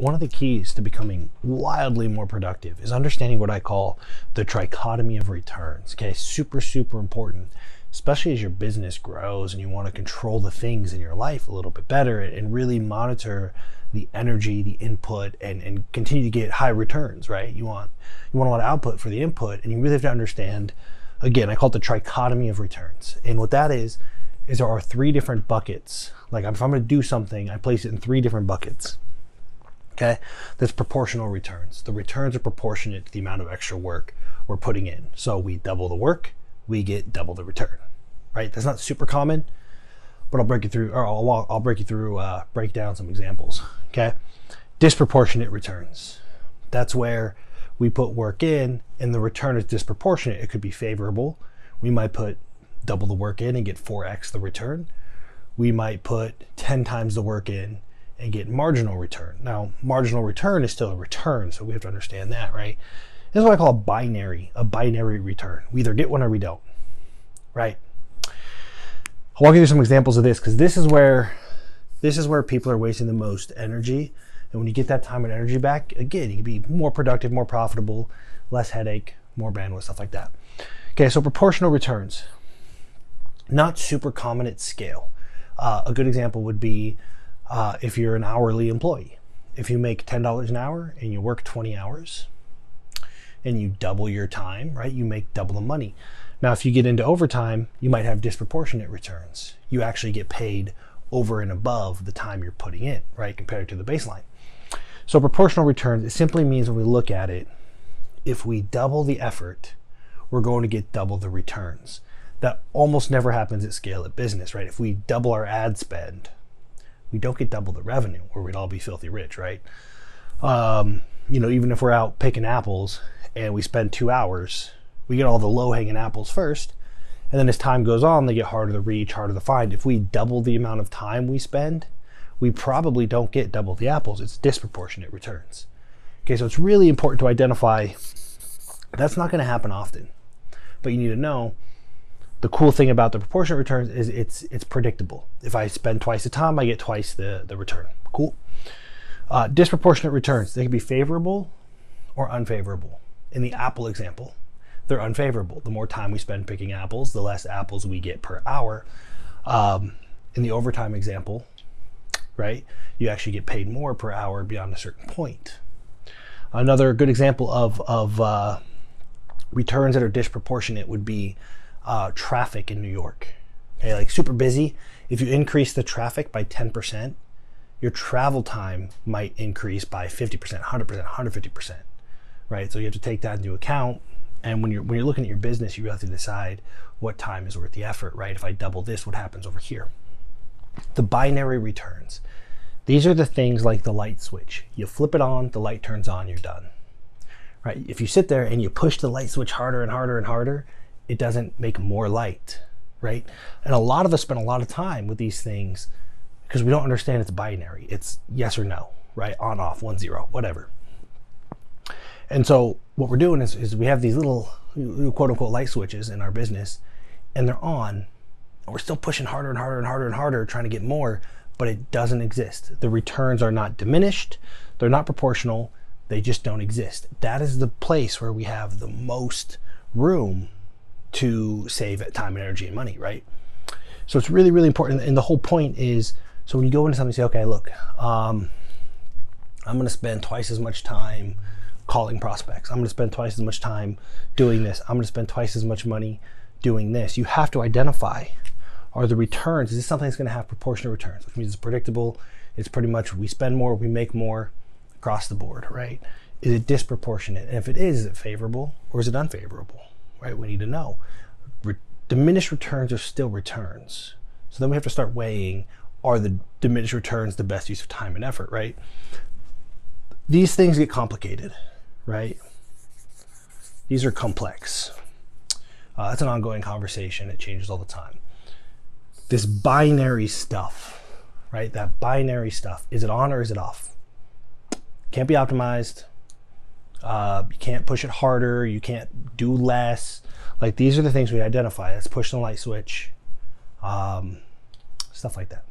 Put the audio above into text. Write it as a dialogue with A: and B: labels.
A: one of the keys to becoming wildly more productive is understanding what I call the trichotomy of returns. Okay, super, super important, especially as your business grows and you want to control the things in your life a little bit better and really monitor the energy, the input, and, and continue to get high returns, right? You want you want a lot of output for the input, and you really have to understand, again, I call it the trichotomy of returns. And what that is, is there are three different buckets. Like if I'm gonna do something, I place it in three different buckets. Okay, there's proportional returns. The returns are proportionate to the amount of extra work we're putting in. So we double the work, we get double the return, right? That's not super common, but I'll break you through, or I'll, I'll break you through, uh, break down some examples. Okay, disproportionate returns. That's where we put work in and the return is disproportionate. It could be favorable. We might put double the work in and get 4x the return. We might put 10 times the work in and get marginal return. Now, marginal return is still a return, so we have to understand that, right? This is what I call a binary, a binary return. We either get one or we don't, right? I'll walk you through some examples of this because this is where this is where people are wasting the most energy. And when you get that time and energy back, again, you can be more productive, more profitable, less headache, more bandwidth, stuff like that. Okay, so proportional returns, not super common at scale. Uh, a good example would be uh, if you're an hourly employee. If you make $10 an hour and you work 20 hours and you double your time, right, you make double the money. Now, if you get into overtime, you might have disproportionate returns. You actually get paid over and above the time you're putting in, right, compared to the baseline. So proportional returns, it simply means when we look at it, if we double the effort, we're going to get double the returns. That almost never happens at scale at business, right? If we double our ad spend, we don't get double the revenue, or we'd all be filthy rich, right? Um, you know, even if we're out picking apples and we spend two hours, we get all the low hanging apples first. And then as time goes on, they get harder to reach, harder to find. If we double the amount of time we spend, we probably don't get double the apples. It's disproportionate returns. Okay, so it's really important to identify that's not going to happen often. But you need to know the cool thing about the proportionate returns is it's it's predictable. If I spend twice the time, I get twice the, the return. Cool. Uh, disproportionate returns, they can be favorable or unfavorable. In the Apple example, they're unfavorable. The more time we spend picking apples, the less apples we get per hour. Um, in the overtime example, right, you actually get paid more per hour beyond a certain point. Another good example of, of uh, returns that are disproportionate would be uh, traffic in New York. Okay, like super busy. If you increase the traffic by 10%, your travel time might increase by 50%, 100%, 150%. Right? So you have to take that into account. And when you're when you're looking at your business, you have to decide what time is worth the effort, right? If I double this, what happens over here? The binary returns. These are the things like the light switch. You flip it on, the light turns on, you're done. Right? If you sit there and you push the light switch harder and harder and harder, it doesn't make more light, right? And a lot of us spend a lot of time with these things because we don't understand it's binary. It's yes or no, right? On, off, one, zero, whatever. And so what we're doing is, is we have these little quote unquote light switches in our business and they're on. And we're still pushing harder and harder and harder and harder trying to get more, but it doesn't exist. The returns are not diminished, they're not proportional, they just don't exist. That is the place where we have the most room to save time and energy and money, right? So it's really, really important. And the whole point is so when you go into something, and say, okay, look, um, I'm going to spend twice as much time calling prospects. I'm going to spend twice as much time doing this. I'm going to spend twice as much money doing this. You have to identify are the returns, is this something that's going to have proportional returns, which means it's predictable. It's pretty much we spend more, we make more across the board, right? Is it disproportionate? And if it is, is it favorable or is it unfavorable? Right? We need to know. Re- diminished returns are still returns. So then we have to start weighing are the diminished returns the best use of time and effort, right? These things get complicated, right? These are complex. Uh, that's an ongoing conversation. It changes all the time. This binary stuff, right? That binary stuff, is it on or is it off? Can't be optimized. Uh, you can't push it harder. You can't do less. Like these are the things we identify. Let's push the light switch. Um, stuff like that.